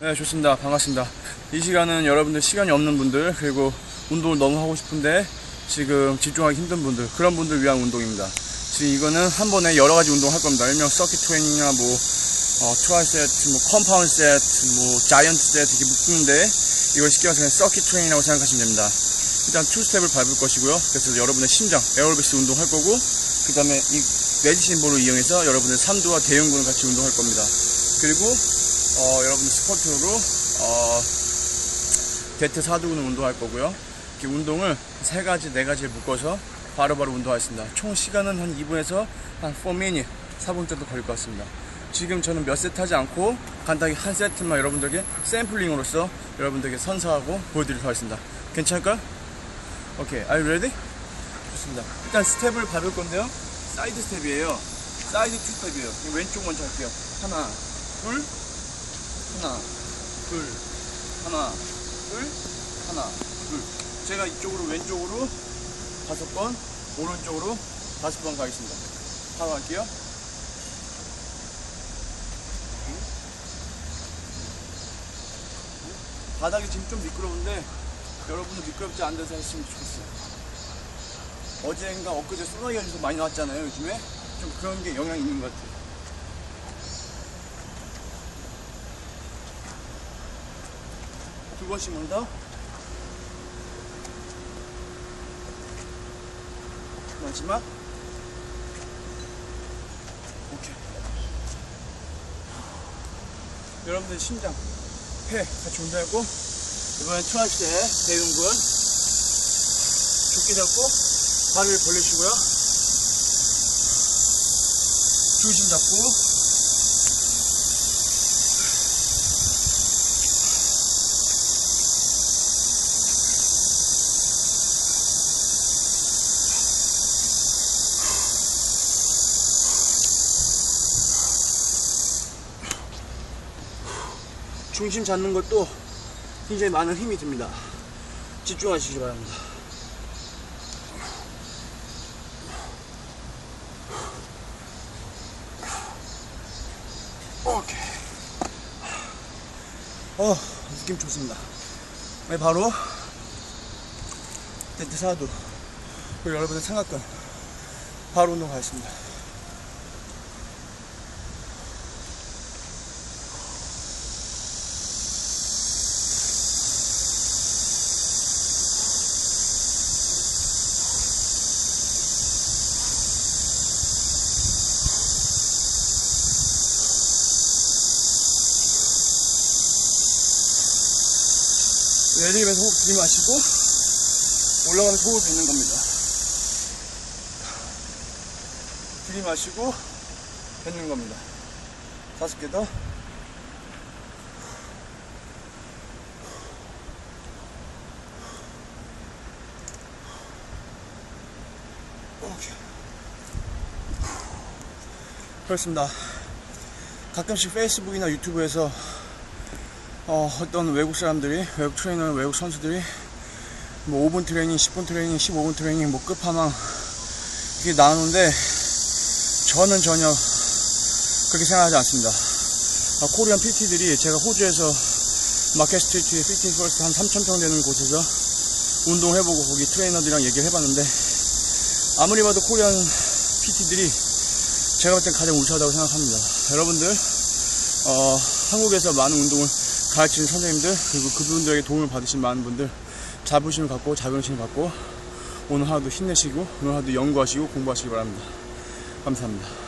네, 좋습니다. 반갑습니다. 이 시간은 여러분들 시간이 없는 분들, 그리고 운동을 너무 하고 싶은데 지금 집중하기 힘든 분들, 그런 분들 위한 운동입니다. 지금 이거는 한 번에 여러 가지 운동 할 겁니다. 일명 서킷 트레이닝이나 뭐, 어, tri 세트, 뭐, compound 세트, 뭐, giant 세트 이렇게 묶는데 이걸 쉽게 말해서 서킷 트레이닝이라고 생각하시면 됩니다. 일단 two 스텝을 밟을 것이고요. 그래서 여러분의 심장, 에어로빅스 운동 할 거고, 그 다음에 이 메디신 볼을 이용해서 여러분의 삼두와 대흉근을 같이 운동할 겁니다. 그리고 어, 여러분 스쿼트로 어, 대퇴 사두근을 운동할 거고요. 이 운동을 세 가지, 네 가지를 묶어서 바로바로 운동하겠습니다. 총 시간은 한 2분에서 한 4미닛, 4분 정도 걸릴 것 같습니다. 지금 저는 몇 세트 하지 않고 간단히 한 세트만 여러분들에게 샘플링으로서 여러분들에게 선사하고 보여드리도록 하겠습니다. 괜찮을까요? 오케이, are you ready? 좋습니다. 일단 스텝을 밟을 건데요. 사이드 스텝이에요. 사이드 two 스텝이에요. 왼쪽 먼저 할게요. 하나, 둘, 하나, 둘, 하나, 둘, 하나, 둘. 제가 이쪽으로 왼쪽으로 다섯 번, 오른쪽으로 다섯 번 가겠습니다. 바로 갈게요. 바닥이 지금 좀 미끄러운데 여러분도 미끄럽지 않은 데서 했으면 좋겠어요. 어제인가 엊그제 소나기가 좀 많이 나왔잖아요, 요즘에. 좀 그런 게 영향이 있는 것 같아요. 두 번씩만 더. 마지막. 여러분들 심장, 폐 같이 운동했고, 이번엔 트라이셉, 대흉근. 좋게 잡고, 발을 벌리시고요. 중심 잡고, 중심 잡는 것도 굉장히 많은 힘이 듭니다. 집중하시기 바랍니다. 오케이. 어, 느낌 좋습니다. 네, 바로 텐트 사두 그리고 여러분의 삼각근 바로 운동 가겠습니다. 내리면서 호흡 들이마시고 올라가면서 호흡 뱉는 겁니다. 들이마시고 뱉는 겁니다. 다섯 개 더. 오케이. 그렇습니다. 가끔씩 페이스북이나 유튜브에서 어, 어떤 외국 사람들이, 외국 트레이너, 외국 선수들이 뭐 5분 트레이닝, 10분 트레이닝, 15분 트레이닝, 뭐 끝판왕 이게 나오는데 저는 전혀 그렇게 생각하지 않습니다. 어, Korean PT들이 제가 호주에서 Market Street Fitness First 한 3,000평 되는 곳에서 운동해보고 거기 트레이너들이랑 얘기를 해봤는데 아무리 봐도 Korean PT들이 제가 볼 땐 가장 우수하다고 생각합니다. 여러분들 어, 한국에서 많은 운동을 가르치는 선생님들 그리고 그분들에게 도움을 받으신 많은 분들 자부심을 갖고 자긍심을 갖고 오늘 하루도 힘내시고 오늘 하루도 연구하시고 공부하시기 바랍니다. 감사합니다.